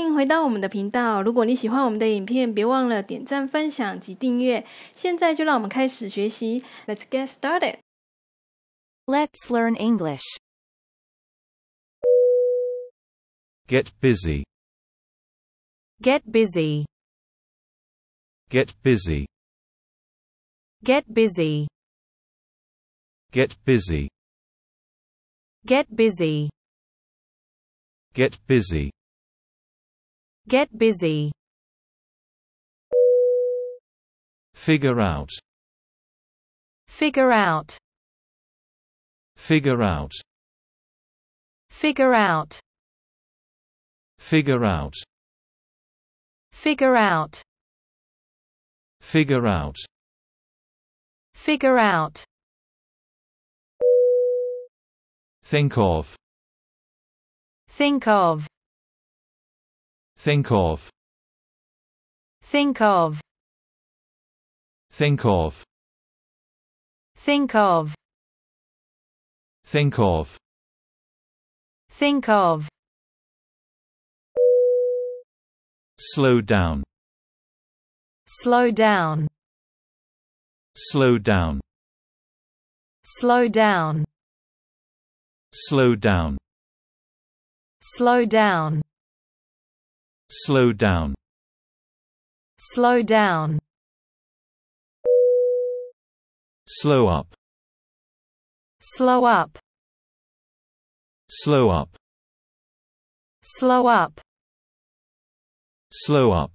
欢迎回到我们的频道。如果你喜欢我们的影片，别忘了点赞、分享及订阅。现在就让我们开始学习。Let's get started. Let's learn English. Get busy. Get busy. Get busy. Get busy. Get busy. Get busy. Get busy. Get busy. Figure out. Figure out. Figure out. Figure out. Figure out. Figure out. Figure out. Figure out. Think of. Think of. Think of. Think of. Think of. Think of. Think of. Think of. Slow down. Slow down. Slow down. Slow down. Slow down. Slow down. Slow down. Slow down. Slow up. Slow up. Slow up. Slow up. Slow up.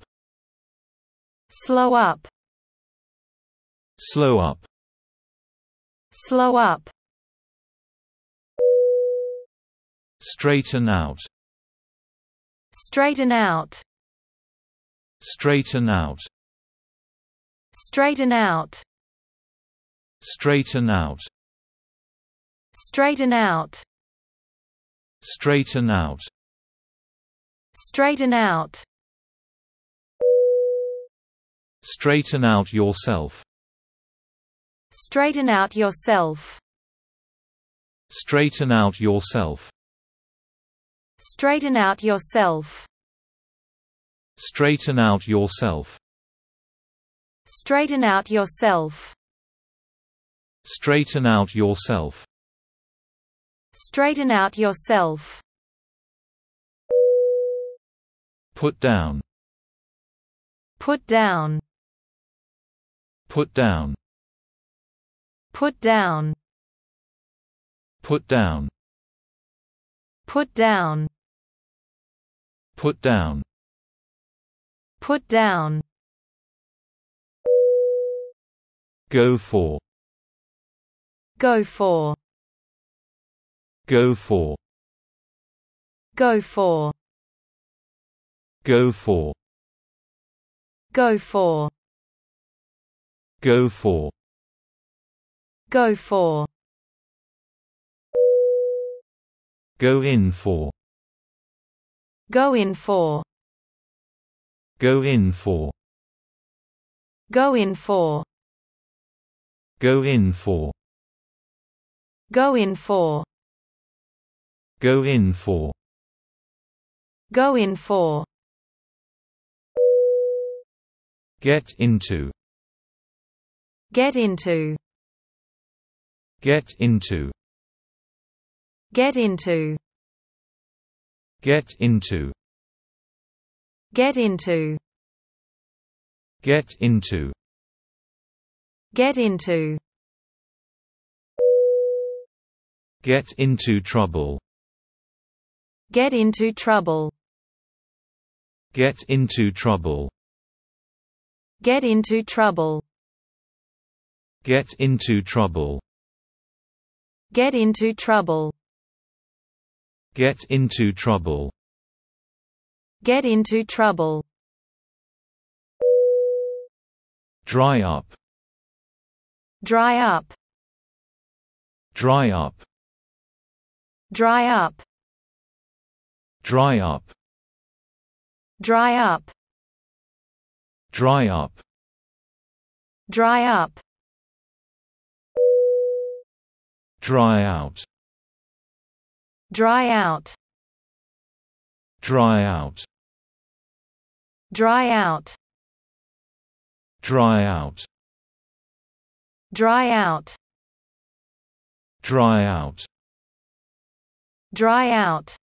Slow up. Slow up. Slow up. Straighten out. Straighten out. Straighten out. Straighten out. Straighten out. Straighten out. Straighten out. Straighten out. Straighten out yourself. Straighten out yourself. Straighten out yourself. Straighten out yourself. Straighten out yourself. Straighten out yourself. Straighten out yourself. Straighten out yourself. Put down. Put down. Put down. Put down. Put down. Put down. Put down. Put down. Go for. Go for. Go for. Go for. Go for. Go for. Go for. Go for. Go in for. Go in for. Go in for. Go in for. Go in for. Go in for. Go in for. Go in for. Get into. Get into. Get into. Get into. Get into. Get into. Get into. Get into. Get into trouble. Get into trouble. Get into trouble. Get into trouble. Get into trouble. Get into trouble. Get into trouble. Get into trouble. Dry up. Dry up. Dry up. Dry up. Dry up. Dry up. Dry up. Dry up. Dry out. Dry out. Dry out. Dry out. Dry out. Dry out. Dry out. Dry out.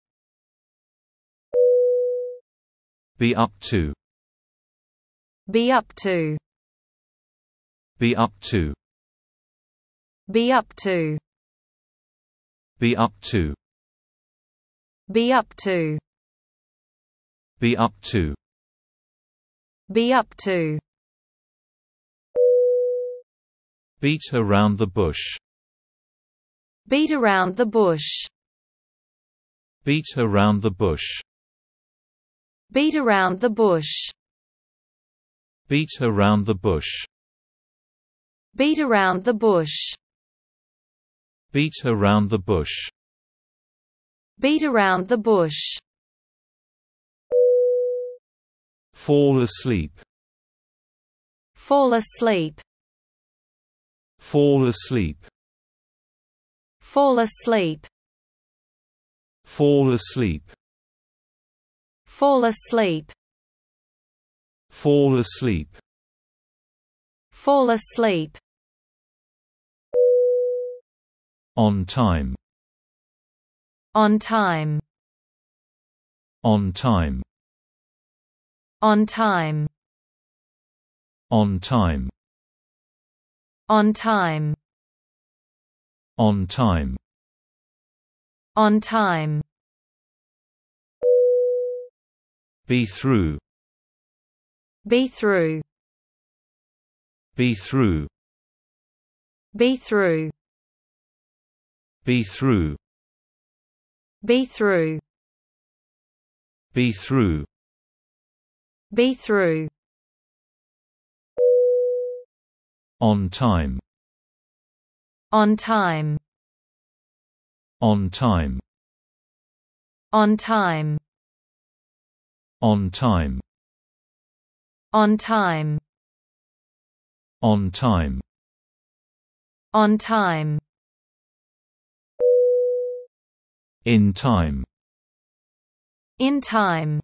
Be up to. Be up to. Be up to. Be up to. Be up to. Be up to. Be up to. Be up to. Beat around the bush. Beat around the bush. Beat around the bush. Beat around the bush. Beat around the bush. Beat around the bush. Beat around the bush. Beat around the bush. Fall asleep. Fall asleep. Fall asleep. Fall asleep. Fall asleep. Fall asleep. Fall asleep. Fall asleep. On time. On time. On time. On time. On time. On time. On time. On time. Be through. Be through. Be through. Be through. Be through. Be through. Be through. Be through. On time. On time. On time. On time. On time. On time. On time. On time. In time. In time.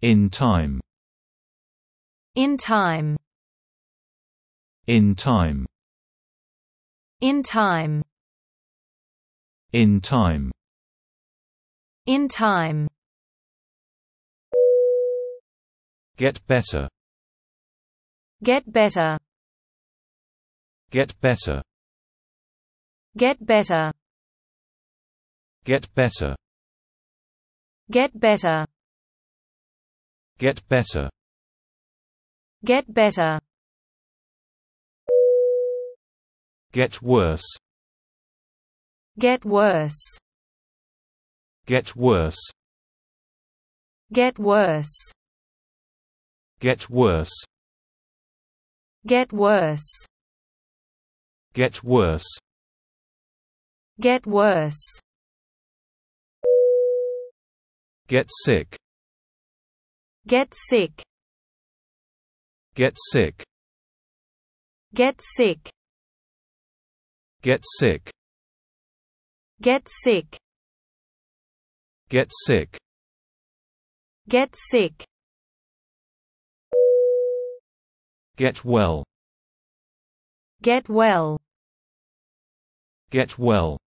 In time. In time. In time. In time. In time. In time. Get better. Get better. Get better. Get better. Get better. Get better. Get better. Get better. Get worse. Get worse. Get worse. Get worse. Get worse. Get worse. Get worse. Get worse. Get sick. Get sick. Get sick. Get sick. Get sick. Get sick. Get sick. Get sick. Get well. Get well. Get well.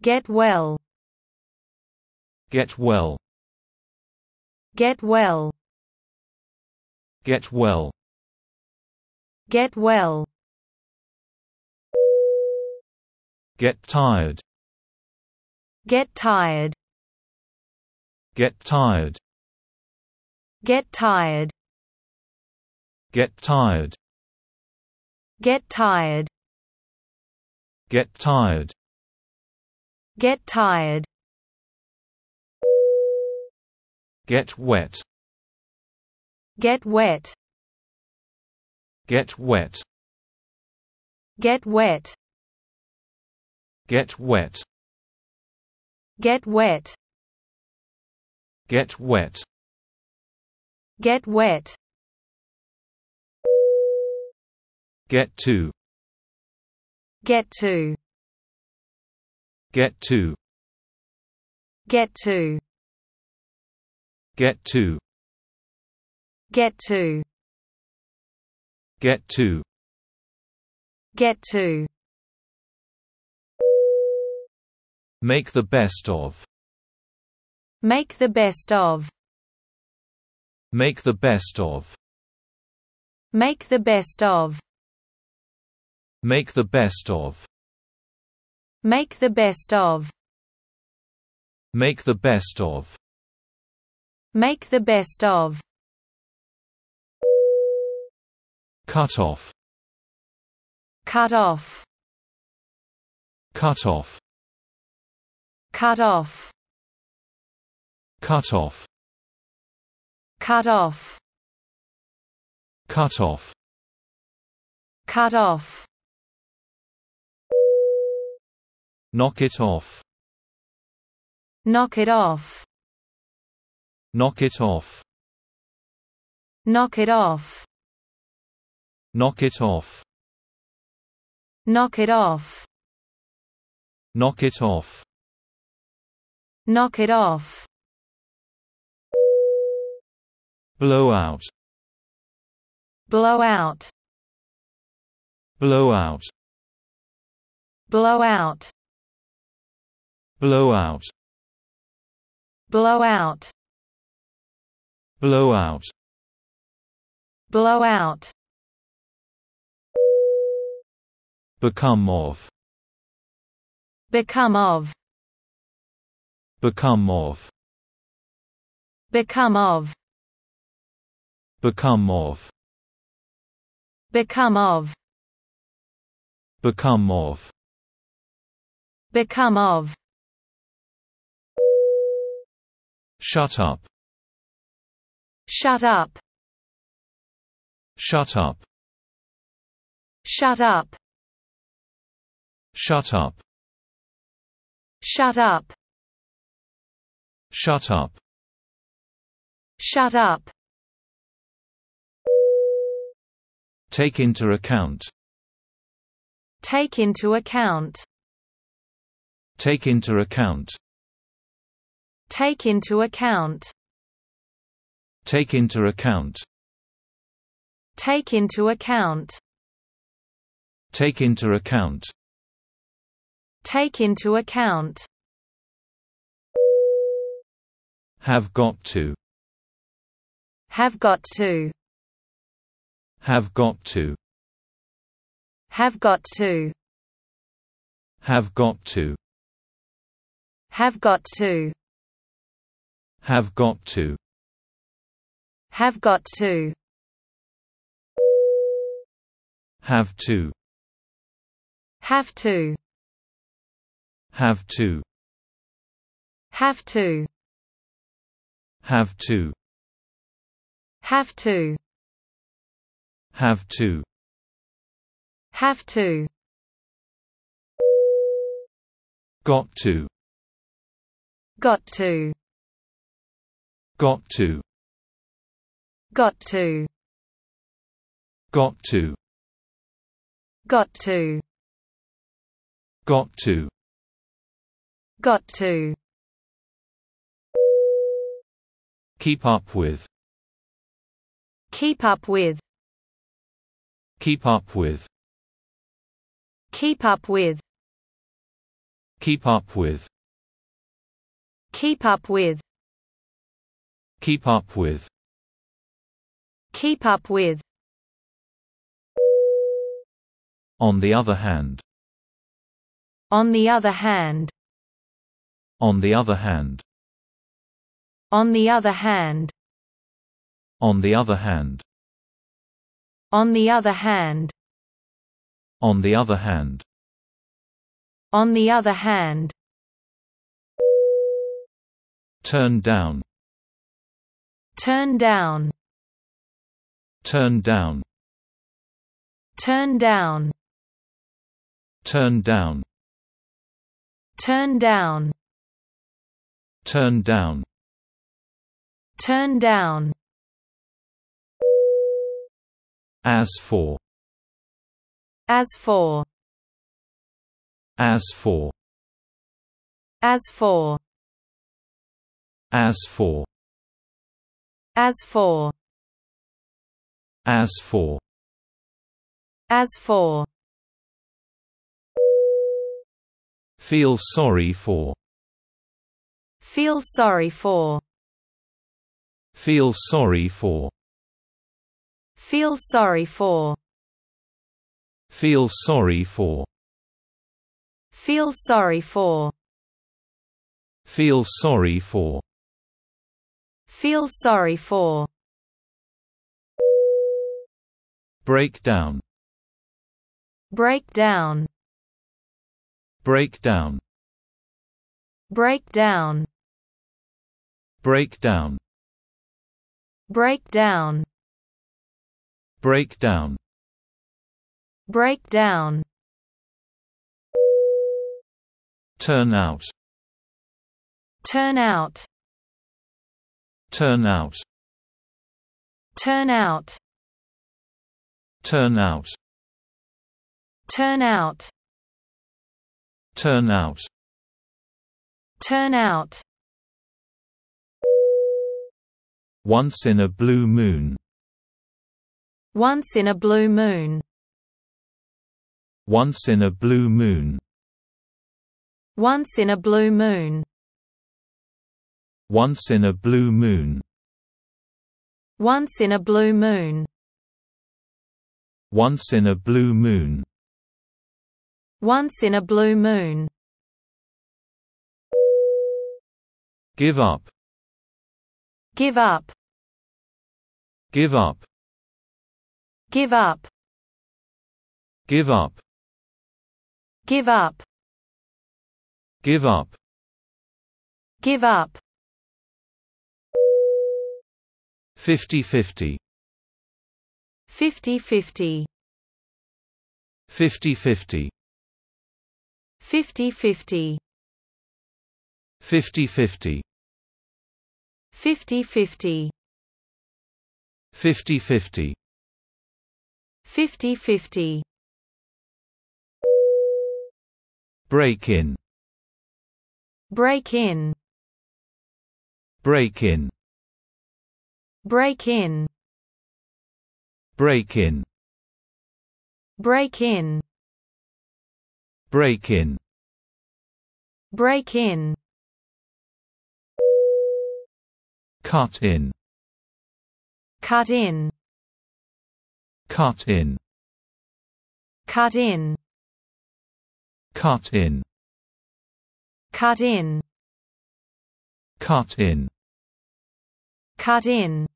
Get well. Get well. Get well. Get well. Get well. Get tired. Get tired. Get tired. Get tired. Get tired. Get tired. Get tired. Get tired. Get wet. Get wet. Get wet. Get wet. Get wet. Get wet. Get wet. Get wet. Get to. Get to. Get to. Get to. Get to. Get to. Get to. Get to. Make the best of. Make the best of. Make the best of. Make the best of. Make the best of. Make the best of. Make the best of. Make the best of. Cut off. Cut off. Cut off. Cut off. Cut off. Cut off. Cut off. Cut off. Knock it off. Knock it off. Knock it off. Knock it off. Knock it off. Knock it off. Knock it off. Knock it off. Blow out. Blow out. Blow out. Blow out. Blow out. Blow out. Blow out. Blow out. Become of. Become of. Become of. Become of. Become of. Become of. Become of. Become of. Shut up. Shut up. Shut up. Shut up. Shut up. Shut up. Shut up. Shut up. Take into account. Take into account. Take into account. Take into account. Take into account. Take into account. Take into account. Take into account. Have got to. Have got to. Have got to. Have got to. Have got to. Have got to. Have got to. Have got to. Have to. Have to. Have to. Have to. Have to. Have to. Have to. Have to. Got to. Got to. Got to. Got to. Got to. Got to. Got to. Got to. Keep up with. Keep up with. Keep up with. Keep up with. Keep up with. Keep up with. Keep up with. Keep up with. On the other hand. On the other hand. On the other hand. On the other hand. On the other hand. On the other hand. On the other hand. On the other hand. Turn down. Turn down. Turn down. Turn down. Turn down. Turn down. Turn down. Turn down. As for. As for. As for. As for. As for. As for. As for. As for. Feel sorry for. Feel sorry for. Feel sorry for. Feel sorry for. Feel sorry for. Feel sorry for. Feel sorry for. Feel sorry for. Break down. Break down. Break down. Break down. Break down. Breakdown. Breakdown. Breakdown. Breakdown. Break down. Turn out. Turn out. Turn out. Turn out. Turn out. Turn out. Turn out. Turn out. Once in a blue moon. Once in a blue moon. Once in a blue moon. Once in a blue moon. Once in a blue moon. Once in a blue moon. Once in a blue moon. Once in a blue moon. Give up. Give up. Give up. Give up. Give up. Give up. Give up. Give up. 50-50. 50-50. 50-50. 50-50. 50-50. 50-50. 50-50. 50-50. Break in. Break in. Break in. Break in. Break in. Break in. Break in. Break in.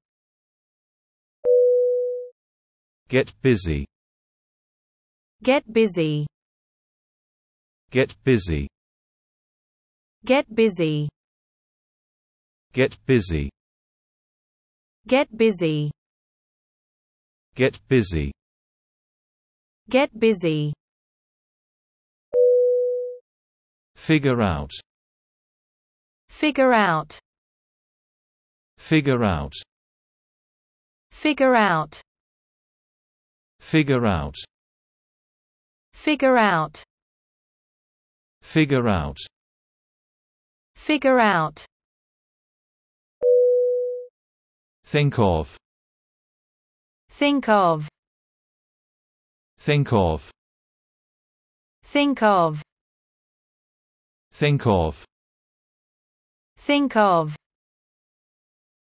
Get busy. Get busy. Get busy. Get busy. Get busy. Get busy. Get busy. Get busy. Figure out. Figure out. Figure out. Figure out. Figure out. Figure out. Figure out. Figure out. Think of. Think of. Think of. Think of. Think of. Think of.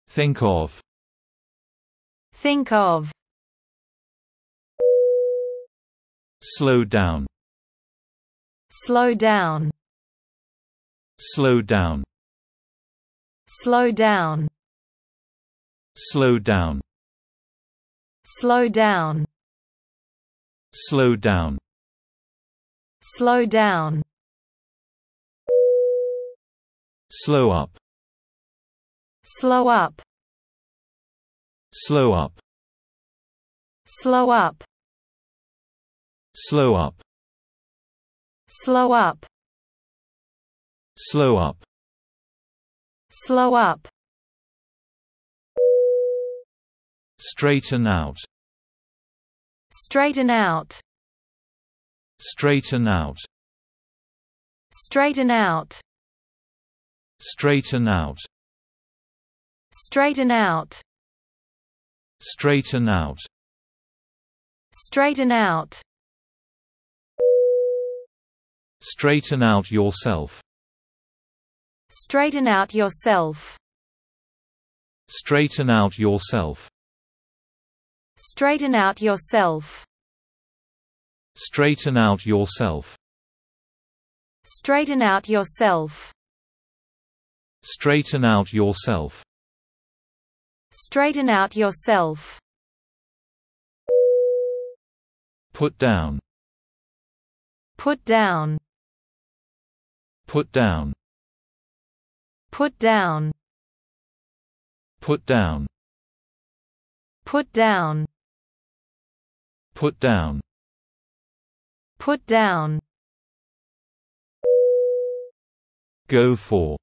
Think of. Think of. Slow down. Slow down. Slow down. Slow down. Slow down. Slow down. Slow down. Slow down. Slow up. Slow up. Slow up. Slow up. Slow up. Slow up. Slow up. Slow up. Straighten out. Straighten out. Straighten out. Straighten out. Straighten out. Straighten out. Straighten out. Straighten out. Straighten out yourself. Straighten out yourself. Straighten out yourself. Straighten out yourself. Straighten out yourself. Straighten out yourself. Straighten out yourself. Straighten out yourself. Put down. Put down. Put down. Put down. Put down. Put down. Put down. Put down. Go for.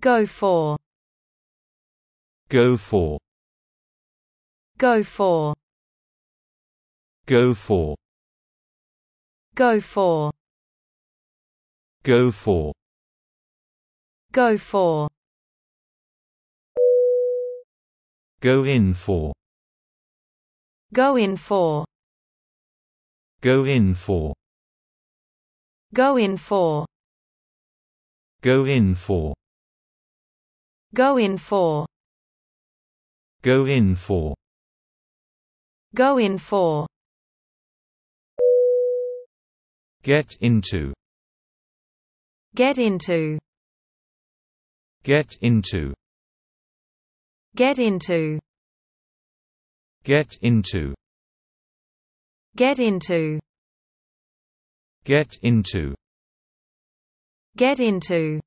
Go for. Go for. Go for. Go for. Go for. Go for. Go for. Go in for. Go in for. Go in for. Go in for. Go in for. Go in for. Go in for. Go in for. Get into. Get into. Get into. Get into. Get into. Get into. Get into. Get into.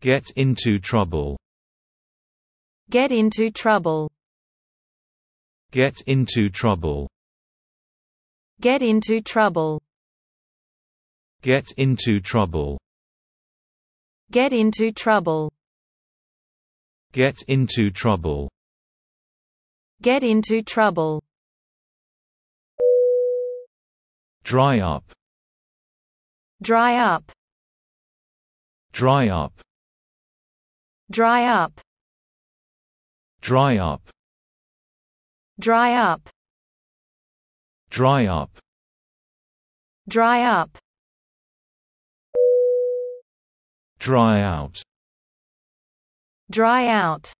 Get into trouble. Get into trouble. Get into trouble. Get into trouble. Get into trouble. Get into trouble. Get into trouble. Get into trouble. Dry up. Dry up. Dry up. Dry up. Dry up. Dry up. Dry up. Dry up. Dry out. Dry out.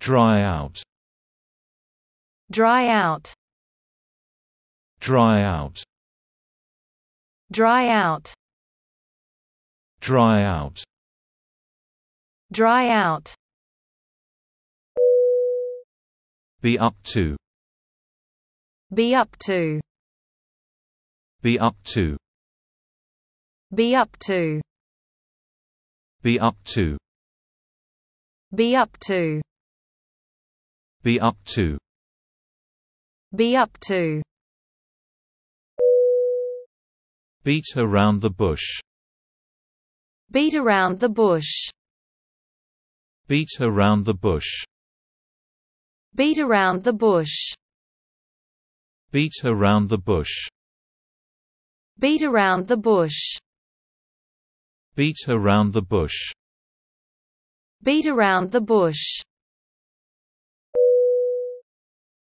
Dry out. Dry out. Dry out. Dry out. Dry out. Dry out. Be up to. Be up to. Be up to. Be up to. Be up to. Be up to. Be up to. Be up to. Beat around the bush. Beat around the bush. Beat around the bush. Beat around the bush. Beat around the bush. Beat around the bush. Beat around the bush. Beat around the bush.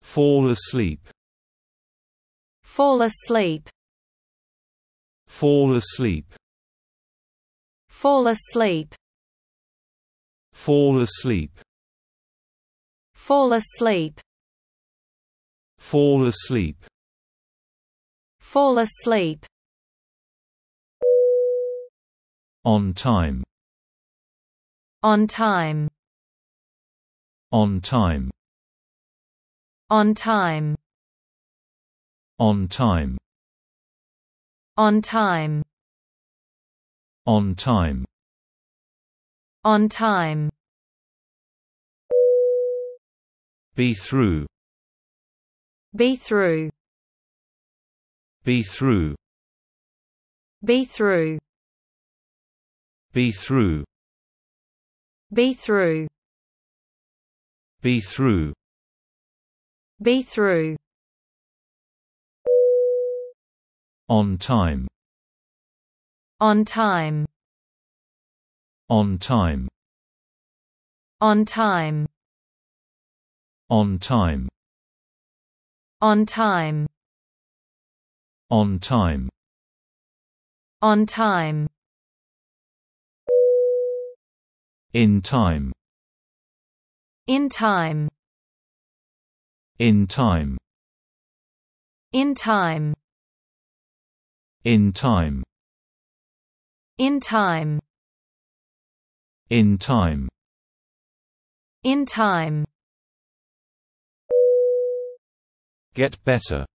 Fall asleep. Fall asleep. Fall asleep. Fall asleep. Fall asleep. Fall asleep. Fall asleep. Fall asleep. On time. On time. On time. On time. On time. On time. On time. On time. Be through. Be through. Be through. Be through. Be through. Be through. Be through. Be through. On time. On time. On time. On time. On time. On time. On time. On time. In time. In time. In time. In time. In time. In time. In time. In time. Get better.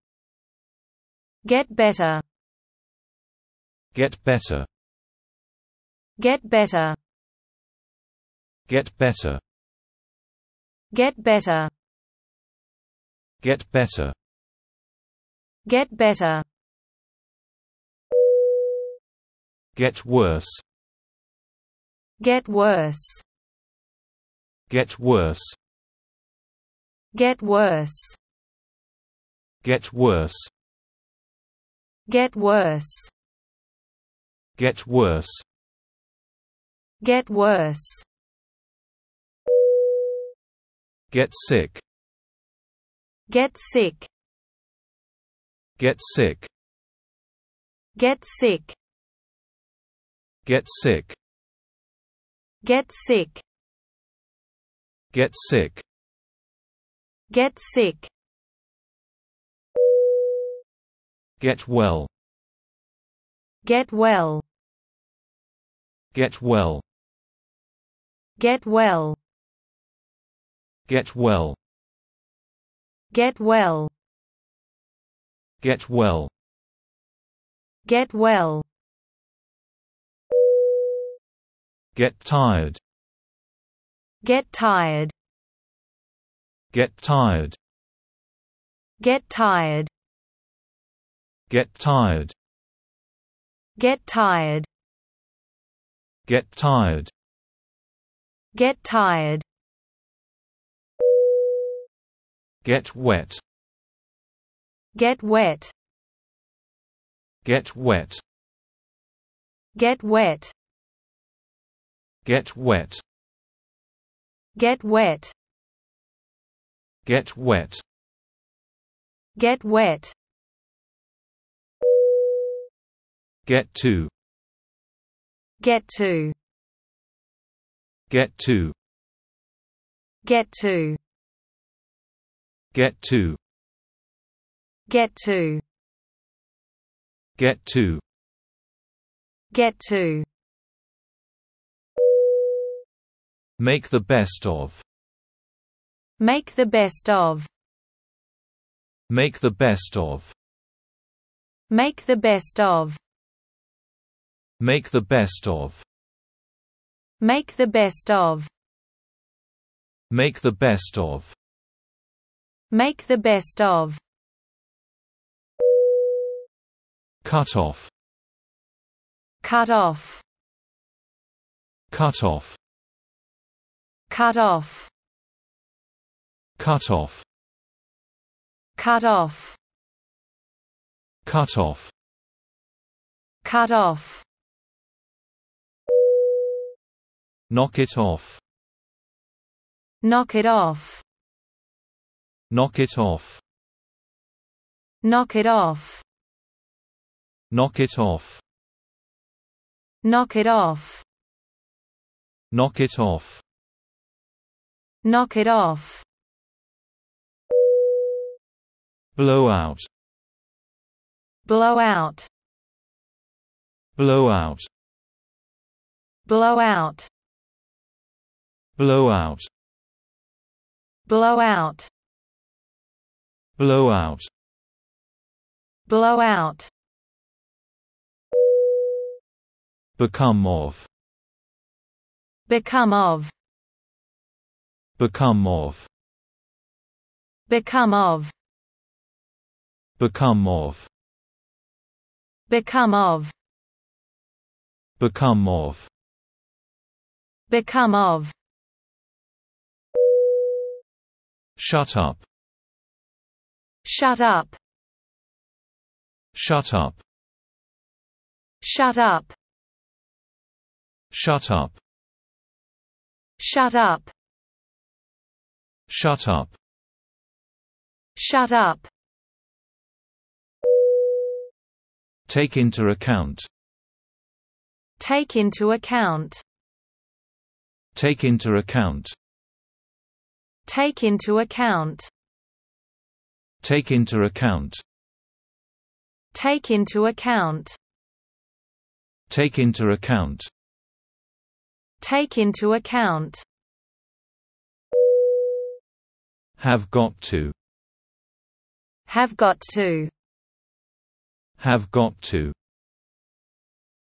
Get better. Get better. Get better. Get better. Get better. Get better. Get better. Get worse. Get worse. Get worse. Get worse. Get worse. Get worse. Get worse. Get worse. Get sick. Get sick. Get sick. Get sick. Get sick. Get sick. Get sick. Get sick. Get well. Get well. Get well. Get well. Get well. Get well. Get well. Get well. Get tired. Get tired. Get tired. Get tired. Get tired. Get tired. Get tired. Get tired. Get wet. Get wet. Get wet. Get wet. Get wet. Get wet. Get wet. Get wet. Get to. Get to. Get to. Get to. Get to. Get to. Get to. Get to. Make the best of. Make the best of. Make the best of. Make the best of. Make the best of. Make the best of. Make the best of. Make the best of. Cut off. Cut off. Cut off. Cut off. Cut off. Cut off. Cut off. Cut off. Knock it off. Knock it off. Knock it off. Knock it off. Knock it off. Knock it off. Knock it off. Knock it off. Blow out. Blow out. Blow out. Blow out. Blow out. Blow out. Blow out. Blow out. Become of. Become of. Become of. Become of. Become of. Become of. Become of. Become of. Shut up. Shut up. Shut up. Shut up. Shut up. Shut up. Shut up. Shut up. Take into account. Take into account. Take into account. Take into account. Take into account. Take into account. Take into account. Take into account. Have got to. Have got to. Have got to.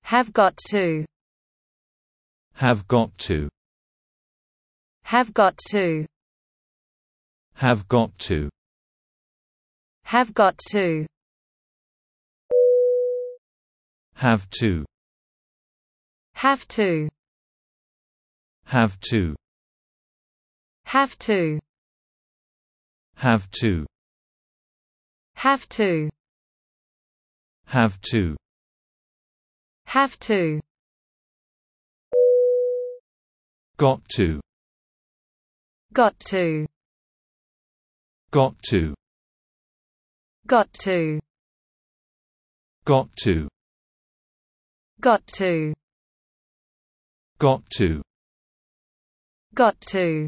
Have got to. Have got to. Have got to. Have got to. Have got to. Have to. Have to. Have to. Have to. Have to. Have to. Have to. Have to. Got to. Got to. Got to. Got to. Got to. Got to. Got to. Got to.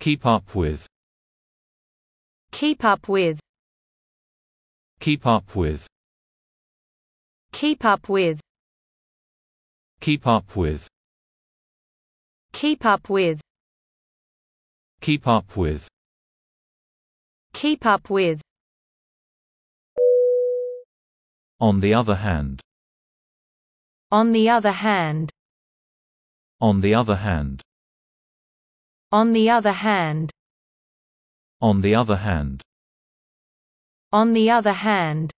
Keep up with. Keep up with. Keep up with. Keep up with. Keep up with. Keep up with. Keep up with. Keep up with. On the other hand. On the other hand. On the other hand. On the other hand. On the other hand. On the other hand.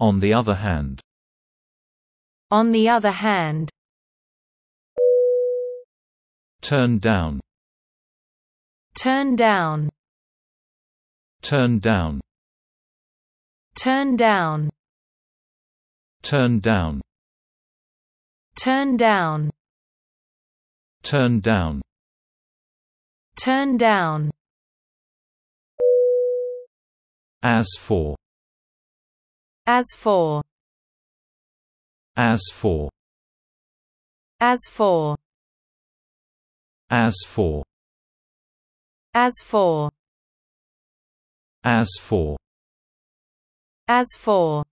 On the other hand. On the other hand. Turn down. Turn down. Turn down. Turn down. Turn down. Turn down. Turn down. Turn down. As for. As for. As for. As for. As for. As for. As for. As for.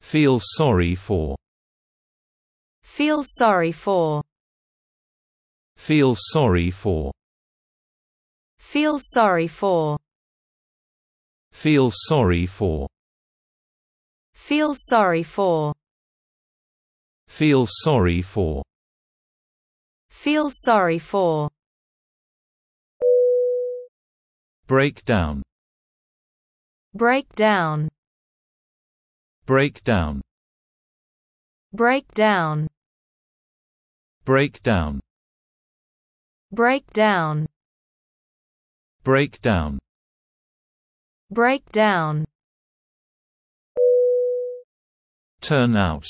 Feel sorry for. Feel sorry for. Feel sorry for. Feel sorry for. Feel sorry for. Feel sorry for. Feel sorry for. Feel sorry for. Break down. Breakdown. Breakdown. Breakdown. Breakdown. Break down. Turn out.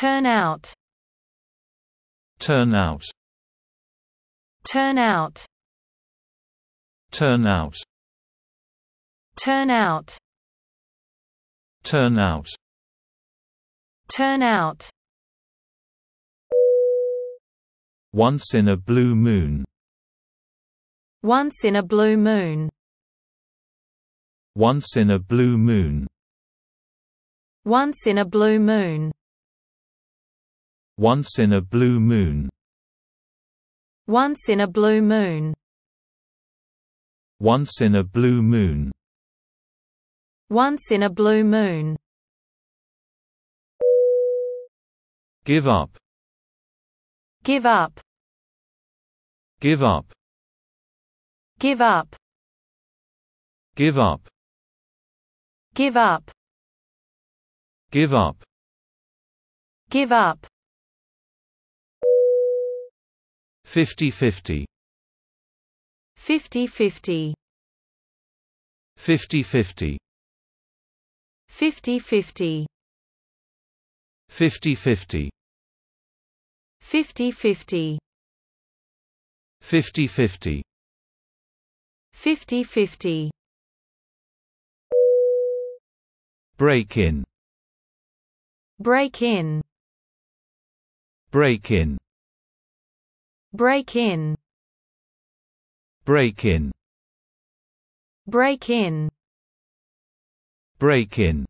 Turn out. Turn out. Turn out. Turn out. Turn out. Turn out. Turn out. Once in a blue moon. Once in a blue moon. Once in a blue moon. Once in a blue moon. Once in a blue moon. Once in a blue moon. Once in a blue moon. Once in a blue moon. Give up. Give up. Give up. Give up. Give up. Give up. Give up. Give up. 50-50. 50-50. 50-50. 50-50. 50-50. 50-50, 50-50, 50-50, break in, break in, break in, break in, break in,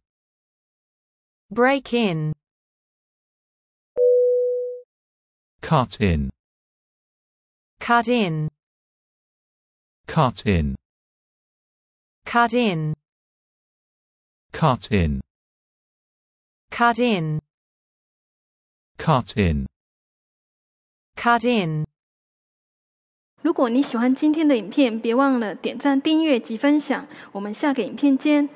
break in, break in, break in, 如果你喜欢今天的影片别忘了点赞订阅及分享。我们下个影片见。